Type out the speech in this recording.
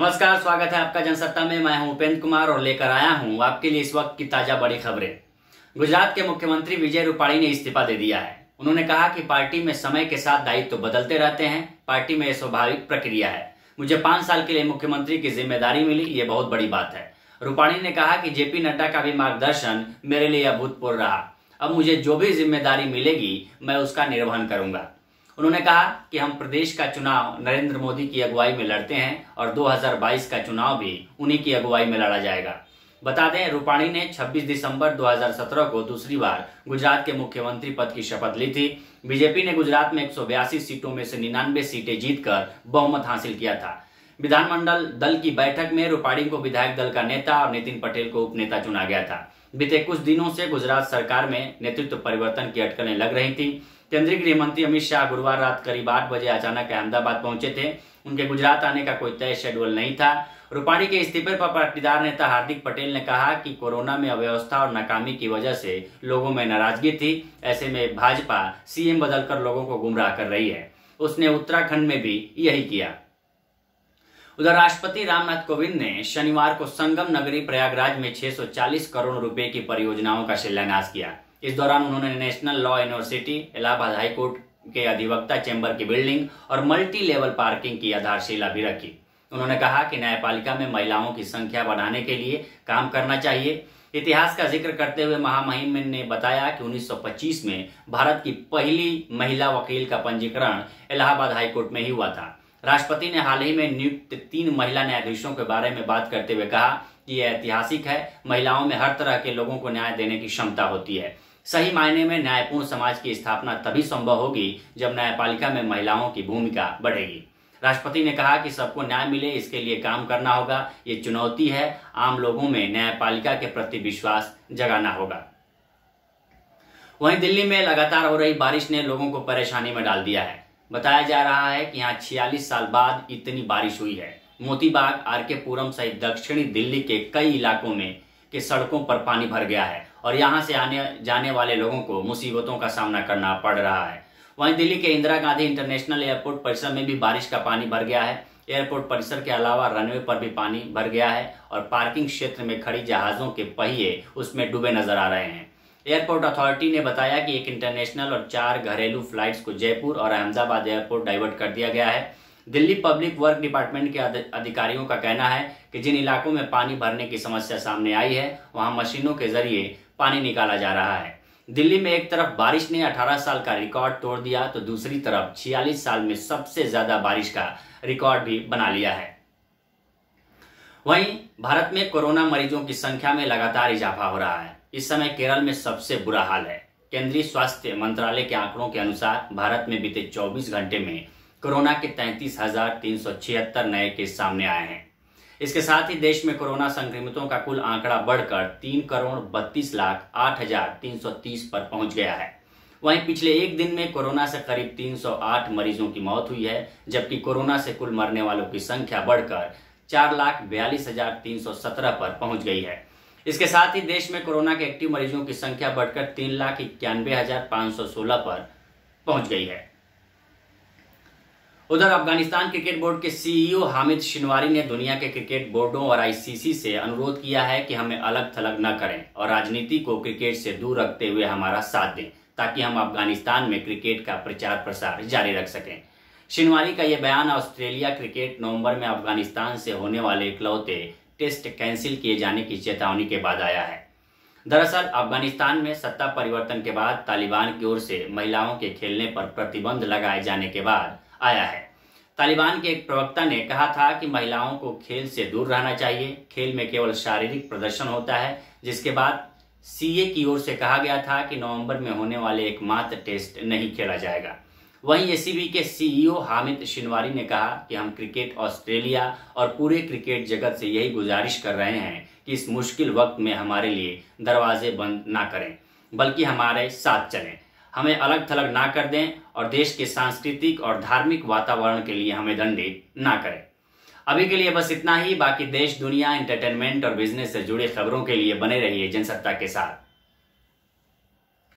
नमस्कार, स्वागत है आपका जनसत्ता में। मैं हूँ उपेंद्र कुमार और लेकर आया हूँ आपके लिए इस वक्त की ताज़ा बड़ी खबरें। गुजरात के मुख्यमंत्री विजय रूपाणी ने इस्तीफा दे दिया है। उन्होंने कहा कि पार्टी में समय के साथ दायित्व तो बदलते रहते हैं। पार्टी में यह स्वाभाविक प्रक्रिया है। मुझे पाँच साल के लिए मुख्यमंत्री की ज़िम्मेदारी मिली, ये बहुत बड़ी बात है। रूपाणी ने कहा कि जेपी नड्डा का भी मार्गदर्शन मेरे लिए अभूतपूर्व रहा। अब मुझे जो भी ज़िम्मेदारी मिलेगी, मैं उसका निर्वहन करूँगा। उन्होंने कहा कि हम प्रदेश का चुनाव नरेंद्र मोदी की अगुवाई में लड़ते हैं और 2022 का चुनाव भी उन्हीं की अगुवाई में लड़ा जाएगा। बता दें, रूपाणी ने 26 दिसंबर 2017 को दूसरी बार गुजरात के मुख्यमंत्री पद की शपथ ली थी। बीजेपी ने गुजरात में एक सौ बयासी सीटों में से निन्यानवे सीटें जीतकर बहुमत हासिल किया था। विधानमंडल दल की बैठक में रूपाणी को विधायक दल का नेता और नितिन पटेल को उपनेता चुना गया था। बीते कुछ दिनों से गुजरात सरकार में नेतृत्व परिवर्तन की अटकलें लग रही थी। केंद्रीय गृह मंत्री अमित शाह गुरुवार रात करीब आठ बजे अचानक अहमदाबाद पहुँचे थे। उनके गुजरात आने का कोई तय शेड्यूल नहीं था। रूपाणी के इस्तीफे पर पाटीदार नेता हार्दिक पटेल ने कहा कि कोरोना में अव्यवस्था और नाकामी की वजह से लोगों में नाराज़गी थी। ऐसे में भाजपा सीएम बदलकर लोगों को गुमराह कर रही है। उसने उत्तराखंड में भी यही किया। उधर राष्ट्रपति रामनाथ कोविंद ने शनिवार को संगम नगरी प्रयागराज में 640 करोड़ रुपए की परियोजनाओं का शिलान्यास किया। इस दौरान उन्होंने national law university, Allahabad high court के अधिवक्ता चैम्बर की बिल्डिंग और मल्टी लेवल पार्किंग की आधारशिला भी रखी। उन्होंने कहा कि न्यायपालिका में महिलाओं की संख्या बढ़ाने के लिए काम करना चाहिए। इतिहास का ज़िक्र करते हुए महामहिम ने बताया कि 1925 में भारत की पहली महिला वकील का पंजीकरण इलाहाबाद हाईकोर्ट में ही हुआ था। राष्ट्रपति ने हाल ही में नियुक्त तीन महिला न्यायाधीशों के बारे में बात करते हुए कहा कि यह ऐतिहासिक है। महिलाओं में हर तरह के लोगों को न्याय देने की क्षमता होती है। सही मायने में न्यायपूर्ण समाज की स्थापना तभी संभव होगी जब न्यायपालिका में महिलाओं की भूमिका बढ़ेगी। राष्ट्रपति ने कहा कि सबको न्याय मिले, इसके लिए काम करना होगा। ये चुनौती है। आम लोगों में न्यायपालिका के प्रति विश्वास जगाना होगा। वहीं दिल्ली में लगातार हो रही बारिश ने लोगों को परेशानी में डाल दिया है। बताया जा रहा है कि यहाँ छियालीस साल बाद इतनी बारिश हुई है। मोतीबाग, आर के पुरम सहित दक्षिणी दिल्ली के कई इलाकों में के सड़कों पर पानी भर गया है और यहाँ से आने, जाने वाले लोगों को मुसीबतों का सामना करना पड़ रहा है। वहीं दिल्ली के इंदिरा गांधी इंटरनेशनल एयरपोर्ट परिसर में भी बारिश का पानी भर गया है। एयरपोर्ट परिसर के अलावा रनवे पर भी पानी भर गया है और पार्किंग क्षेत्र में खड़ी जहाजों के पहिए उसमें डूबे नज़र आ रहे हैं। एयरपोर्ट अथॉरिटी ने बताया कि एक इंटरनेशनल और चार घरेलू फ्लाइट्स को जयपुर और अहमदाबाद एयरपोर्ट डाइवर्ट कर दिया गया है। दिल्ली पब्लिक वर्क डिपार्टमेंट के अधिकारियों का कहना है कि जिन इलाकों में पानी भरने की समस्या सामने आई है, वहाँ मशीनों के ज़रिए पानी निकाला जा रहा है। दिल्ली में एक तरफ़ बारिश ने 18 साल का रिकॉर्ड तोड़ दिया तो दूसरी तरफ़ 46 साल में सबसे ज़्यादा बारिश का रिकॉर्ड भी बना लिया है। वहीं भारत में कोरोना मरीजों की संख्या में लगातार इजाफा हो रहा है। इस समय केरल में सबसे बुरा हाल है। केंद्रीय स्वास्थ्य मंत्रालय के आंकड़ों के अनुसार भारत में बीते 24 घंटे में कोरोना के तैंतीस नए केस सामने आए हैं। इसके साथ ही देश में कोरोना संक्रमितों का कुल आंकड़ा बढ़कर तीन करोड़ बत्तीस लाख आठ हज़ार तीन सौ तीस पर पहुँच गया है। वहीं पिछले एक दिन में कोरोना से करीब 308 मरीजों की मौत हुई है, जबकि कोरोना से कुल मरने वालों की संख्या बढ़कर चार लाख बयालीस हज़ार तीन सौ सत्रह पर पहुँच गई है। इसके साथ ही देश में कोरोना के एक्टिव मरीजों की संख्या बढ़कर तीन लाख इक्यानवे हज़ार पाँच सौ सोलह पर पहुँच गई है। उधर अफ़गानिस्तान क्रिकेट बोर्ड के सीईओ हामिद शिनवारी ने दुनिया के क्रिकेट बोर्डों और आईसीसी से अनुरोध किया है कि हमें अलग थलग न करें और राजनीति को क्रिकेट से दूर रखते हुए हमारा साथ दें, ताकि हम अफ़गानिस्तान में क्रिकेट का प्रचार प्रसार जारी रख सकें। शिनवारी का यह बयान ऑस्ट्रेलिया क्रिकेट नवंबर में अफ़गानिस्तान से होने वाले इकलौते टेस्ट कैंसिल किए जाने की चेतावनी के बाद आया है। दरअसल, अफ़गानिस्तान में सत्ता परिवर्तन के बाद तालिबान की ओर से महिलाओं के खेलने पर प्रतिबंध लगाए जाने के बाद आया है। तालिबान के एक प्रवक्ता ने कहा था कि महिलाओं को खेल से दूर रहना चाहिए। खेल में केवल शारीरिक प्रदर्शन होता है, जिसके बाद सीए की ओर से कहा गया था कि नवंबर में होने वाले एकमात्र टेस्ट नहीं खेला जाएगा। वहीं एसीबी के सीईओ हामिद शिनवारी ने कहा कि हम क्रिकेट ऑस्ट्रेलिया और पूरे क्रिकेट जगत से यही गुजारिश कर रहे हैं कि इस मुश्किल वक्त में हमारे लिए दरवाजे बंद ना करें, बल्कि हमारे साथ चलें। हमें अलग थलग ना कर दें और देश के सांस्कृतिक और धार्मिक वातावरण के लिए हमें दंडित ना करें। अभी के लिए बस इतना ही, बाकी देश, दुनिया एंटरटेनमेंट और बिज़नेस से जुड़े खबरों के लिए बने रहिए जनसत्ता के साथ।